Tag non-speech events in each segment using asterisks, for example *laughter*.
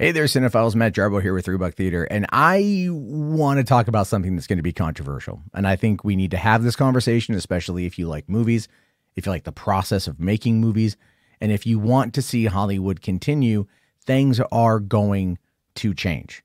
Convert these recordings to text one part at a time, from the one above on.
Hey there, cinephiles. Matt Jarbo here with Three Buck Theater, and I want to talk about something that's going to be controversial. And I think we need to have this conversation, especially if you like movies, if you like the process of making movies, and if you want to see Hollywood continue, things are going to change.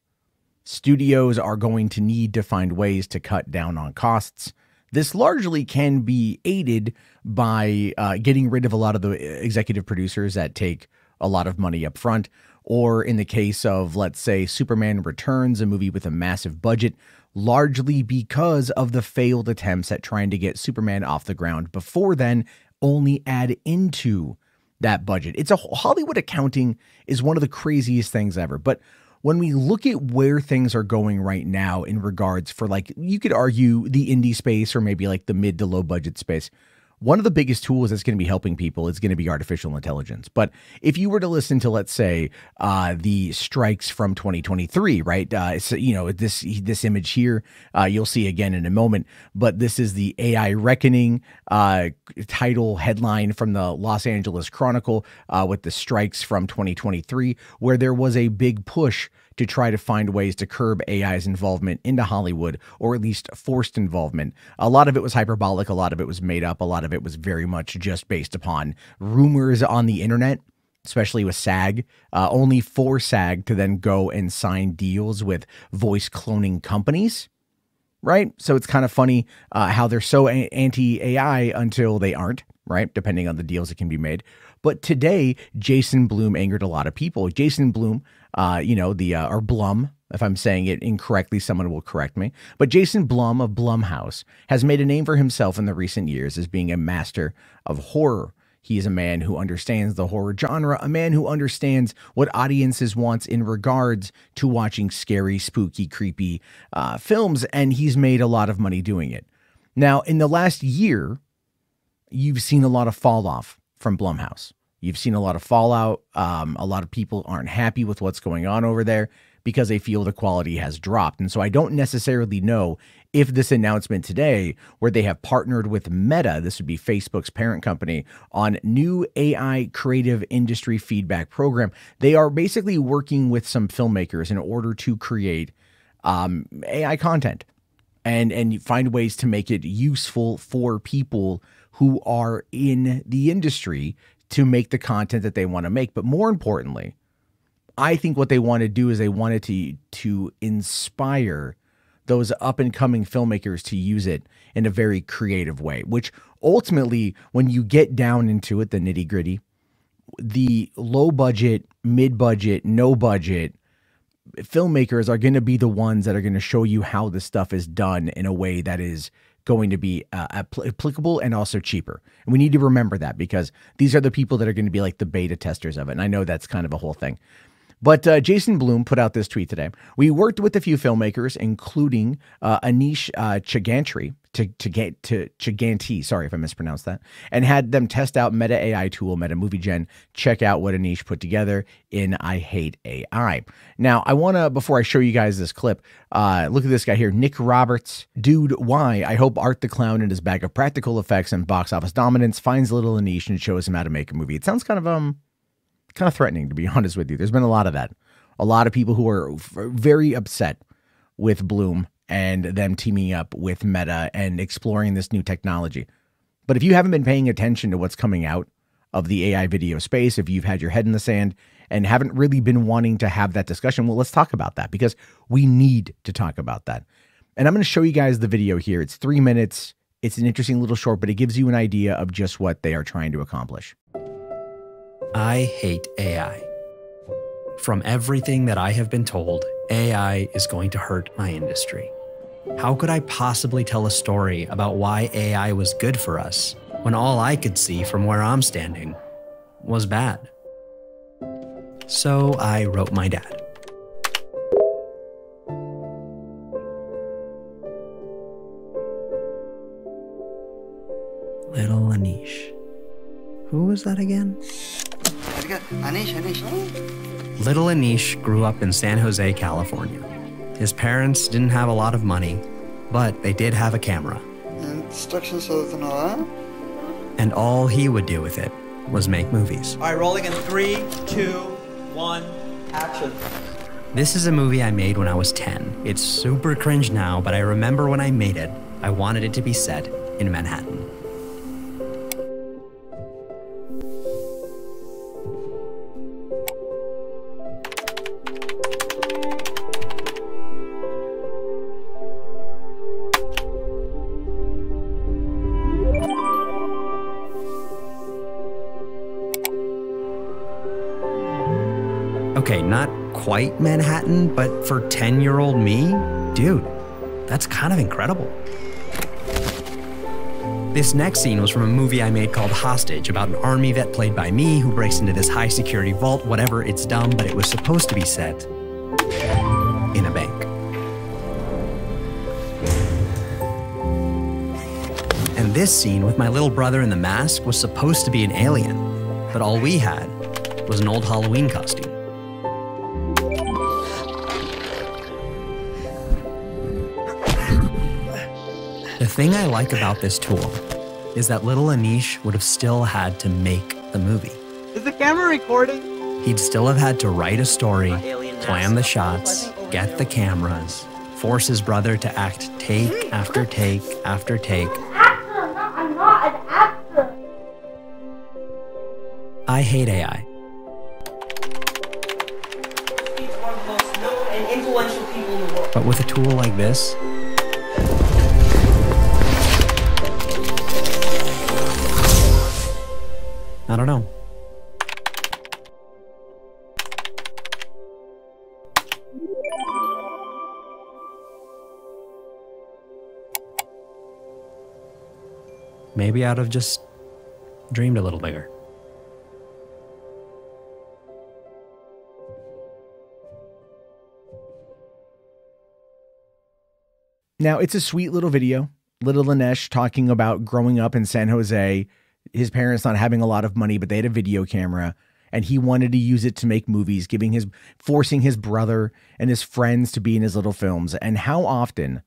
Studios are going to need to find ways to cut down on costs. This largely can be aided by uh, getting rid of a lot of the executive producers that take a lot of money up front or in the case of, let's say, Superman Returns, a movie with a massive budget, largely because of the failed attempts at trying to get Superman off the ground before then, only add into that budget. It's a Hollywood accounting is one of the craziest things ever. But when we look at where things are going right now in regards for like you could argue the indie space or maybe like the mid to low budget space one of the biggest tools that's going to be helping people is going to be artificial intelligence. But if you were to listen to, let's say, uh, the strikes from 2023, right? Uh, so, you know, this this image here, uh, you'll see again in a moment. But this is the AI Reckoning uh, title headline from the Los Angeles Chronicle uh, with the strikes from 2023, where there was a big push to try to find ways to curb AI's involvement into Hollywood, or at least forced involvement. A lot of it was hyperbolic, a lot of it was made up, a lot of it was very much just based upon rumors on the internet especially with SAG, uh, only for SAG to then go and sign deals with voice cloning companies, right? So it's kind of funny uh, how they're so anti AI until they aren't, right? Depending on the deals that can be made. But today, Jason Blum angered a lot of people. Jason Blum uh, you know, the uh, or Blum. If I'm saying it incorrectly, someone will correct me. But Jason Blum of Blumhouse has made a name for himself in the recent years as being a master of horror. He is a man who understands the horror genre, a man who understands what audiences want in regards to watching scary, spooky, creepy uh, films, and he's made a lot of money doing it. Now, in the last year, you've seen a lot of fall off from Blumhouse. You've seen a lot of fallout. Um, a lot of people aren't happy with what's going on over there because they feel the quality has dropped. And so I don't necessarily know if this announcement today, where they have partnered with Meta, this would be Facebook's parent company, on new AI creative industry feedback program, they are basically working with some filmmakers in order to create um, AI content and and find ways to make it useful for people who are in the industry to make the content that they want to make. But more importantly, I think what they want to do is they wanted to to inspire those up and coming filmmakers to use it in a very creative way, which ultimately, when you get down into it, the nitty gritty, the low budget, mid budget, no budget filmmakers are going to be the ones that are going to show you how this stuff is done in a way that is going to be uh, applicable and also cheaper. And we need to remember that because these are the people that are going to be like the beta testers of it. And I know that's kind of a whole thing. But uh, Jason Blum put out this tweet today. We worked with a few filmmakers, including uh, Aneesh uh, Chaganty, to, to get to Chaganty, sorry if I mispronounced that, and had them test out Meta AI tool, Meta Movie Gen. Check out what Aneesh put together in I Hate AI. Now, I want to, before I show you guys this clip, uh, look at this guy here, Nick Roberts. Dude, why? I hope Art the Clown and his bag of practical effects and box office dominance finds a little Aneesh and shows him how to make a movie. It sounds kind of, um, kind of threatening, to be *laughs* honest with you. There's been a lot of that. A lot of people who are very upset with Blum and them teaming up with Meta and exploring this new technology. But if you haven't been paying attention to what's coming out of the AI video space, if you've had your head in the sand and haven't really been wanting to have that discussion, well, let's talk about that because we need to talk about that. And I'm going to show you guys the video here. It's three minutes. It's an interesting little short, but it gives you an idea of just what they are trying to accomplish. I hate AI. From everything that I have been told, AI is going to hurt my industry. How could I possibly tell a story about why AI was good for us when all I could see from where I'm standing was bad? So I wrote my dad. Little Aneesh. Who was that again? Aneesh, Aneesh. Little Aneesh grew up in San Jose, California. His parents didn't have a lot of money, but they did have a camera. Instructions And all he would do with it was make movies. All right, rolling in three, two, one. Action. This is a movie I made when I was 10. It's super cringe now, but I remember when I made it, I wanted it to be set in Manhattan. Okay, not quite Manhattan, but for 10 year old me, dude, that's kind of incredible. This next scene was from a movie I made called Hostage about an army vet played by me who breaks into this high security vault. Whatever, it's dumb, but it was supposed to be set in a bank. And this scene with my little brother in the mask was supposed to be an alien, but all we had was an old Halloween costume. Thing I like about this tool is that little Aneesh would have still had to make the movie. Is the camera recording? He'd still have had to write a story, plan the shots, I think over get the cameras, force his brother to act take hmm. after take after take. actor. No, I'm not an actor. I hate AI. He's one of the most known and influential people in the world. But with a tool like this, I don't know. Maybe I'd have just dreamed a little bigger. Now, it's a sweet little video. Little Lanesh talking about growing up in San Jose, his parents not having a lot of money, but they had a video camera and he wanted to use it to make movies, giving his forcing his brother and his friends to be in his little films. And how often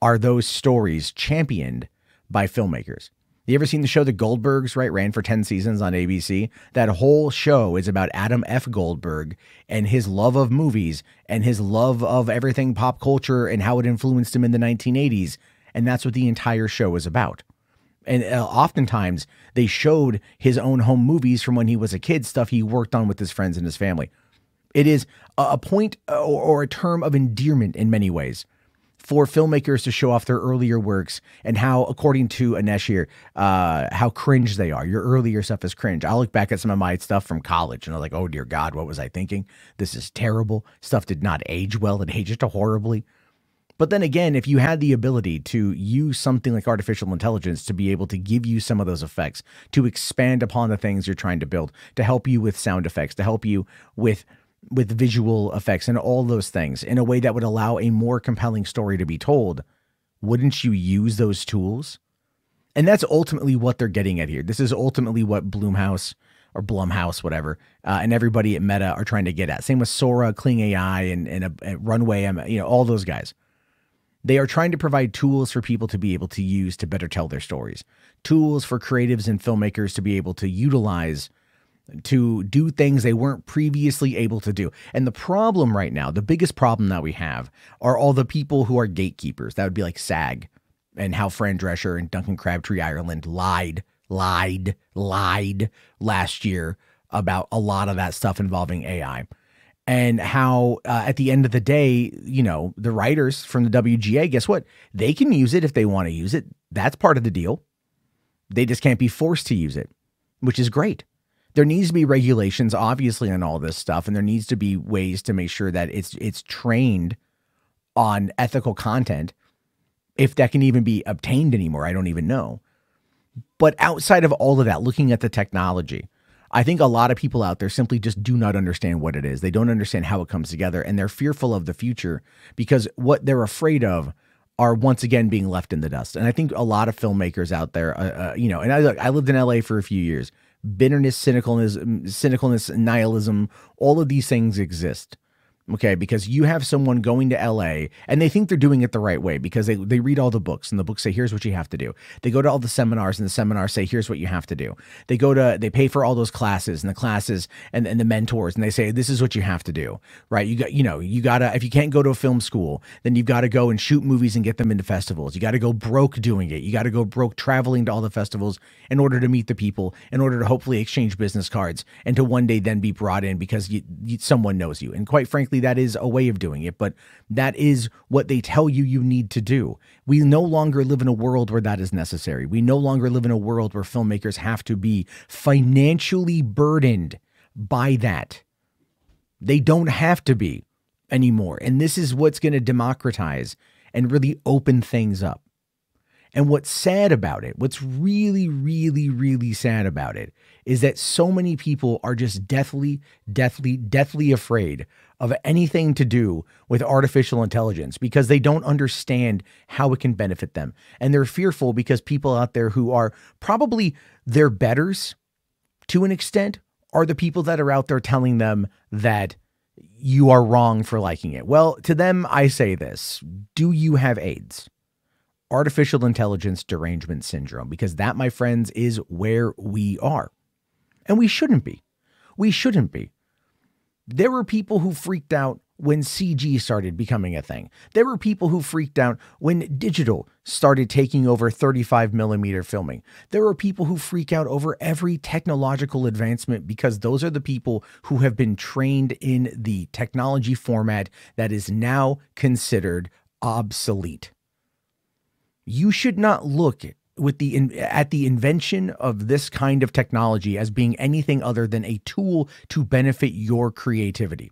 are those stories championed by filmmakers? You ever seen the show The Goldbergs, right? Ran for 10 seasons on ABC. That whole show is about Adam F. Goldberg and his love of movies and his love of everything pop culture and how it influenced him in the 1980s. And that's what the entire show is about. And uh, oftentimes they showed his own home movies from when he was a kid, stuff he worked on with his friends and his family. It is a point uh, or, or a term of endearment in many ways for filmmakers to show off their earlier works and how, according to Aneesh here, uh, how cringe they are. Your earlier stuff is cringe. I look back at some of my stuff from college and I'm like, oh dear God, what was I thinking? This is terrible. Stuff did not age well. It aged horribly. But then again, if you had the ability to use something like artificial intelligence to be able to give you some of those effects, to expand upon the things you're trying to build, to help you with sound effects, to help you with with visual effects and all those things in a way that would allow a more compelling story to be told, wouldn't you use those tools? And that's ultimately what they're getting at here. This is ultimately what Bloomhouse or Blumhouse, whatever, uh, and everybody at Meta are trying to get at. Same with Sora, Kling AI, and, and, uh, and Runway, you know, all those guys. They are trying to provide tools for people to be able to use to better tell their stories, tools for creatives and filmmakers to be able to utilize to do things they weren't previously able to do. And the problem right now, the biggest problem that we have are all the people who are gatekeepers. That would be like SAG and how Fran Drescher and Duncan Crabtree Ireland lied, lied, lied last year about a lot of that stuff involving AI. And how, uh, at the end of the day, you know, the writers from the WGA, guess what? They can use it if they want to use it. That's part of the deal. They just can't be forced to use it, which is great there needs to be regulations obviously on all this stuff and there needs to be ways to make sure that it's it's trained on ethical content if that can even be obtained anymore i don't even know but outside of all of that looking at the technology i think a lot of people out there simply just do not understand what it is. They don't understand how it comes together and they're fearful of the future because what they're afraid of are once again being left in the dust. And i think a lot of filmmakers out there uh, uh, you know and i look, i lived in la for a few years. Bitterness, cynicalness, cynicalness, nihilism, all of these things exist. Okay because you have someone going to la and they think they're doing it the right way because they, they read all the books and the books say here's what you have to do. They go to all the seminars and the seminars say here's what you have to do. They go to they pay for all those classes and the classes and, and the mentors and they say this is what you have to do. Right? You got you know you gotta if you can't go to a film school then you've got to go and shoot movies and get them into festivals. You got to go broke doing it. You got to go broke traveling to all the festivals in order to meet the people in order to hopefully exchange business cards and to one day then be brought in because you, you, someone knows you. And quite frankly that is a way of doing it but that is what they tell you you need to do. We no longer live in a world where that is necessary. We no longer live in a world where filmmakers have to be financially burdened by that. They don't have to be anymore. And this is what's going to democratize and really open things up and what's sad about it, what's really, really, really sad about it, is that so many people are just deathly, deathly, deathly afraid of anything to do with artificial intelligence because they don't understand how it can benefit them. And they're fearful because people out there who are probably their betters to an extent are the people that are out there telling them that you are wrong for liking it. Well, to them, I say this Do you have AIDS? Artificial intelligence derangement syndrome, because that, my friends, is where we are. And we shouldn't be. We shouldn't be. There were people who freaked out when CG started becoming a thing. There were people who freaked out when digital started taking over 35 millimeter filming. There are people who freak out over every technological advancement because those are the people who have been trained in the technology format that is now considered obsolete you should not look with the at the invention of this kind of technology as being anything other than a tool to benefit your creativity.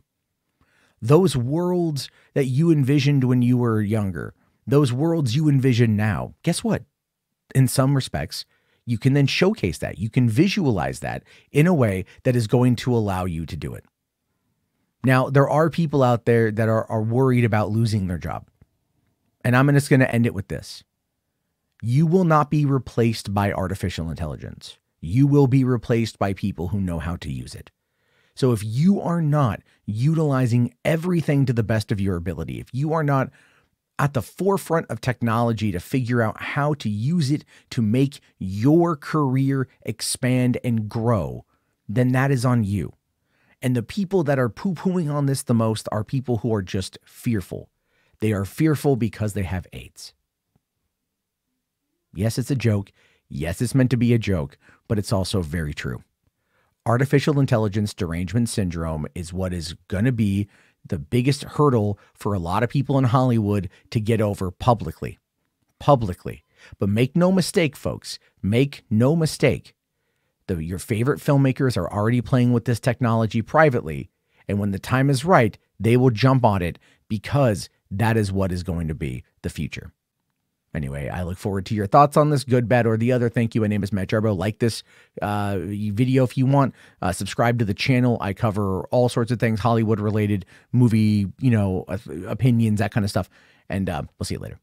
Those worlds that you envisioned when you were younger, those worlds you envision now, guess what? In some respects, you can then showcase that. You can visualize that in a way that is going to allow you to do it. Now, there are people out there that are, are worried about losing their job. And I'm just going to end it with this you will not be replaced by artificial intelligence. You will be replaced by people who know how to use it. So if you are not utilizing everything to the best of your ability, if you are not at the forefront of technology to figure out how to use it to make your career expand and grow, then that is on you. And the people that are poo pooing on this the most are people who are just fearful. They are fearful because they have AIDS. Yes, it's a joke. Yes, it's meant to be a joke, but it's also very true. Artificial intelligence derangement syndrome is what is going to be the biggest hurdle for a lot of people in Hollywood to get over publicly. Publicly. But make no mistake, folks, make no mistake. The, your favorite filmmakers are already playing with this technology privately. And when the time is right, they will jump on it because that is what is going to be the future. Anyway, I look forward to your thoughts on this, good, bad, or the other. Thank you. My name is Matt Jarbo. Like this uh, video if you want. Uh, subscribe to the channel. I cover all sorts of things Hollywood related, movie, you know, opinions, that kind of stuff. And uh, we'll see you later.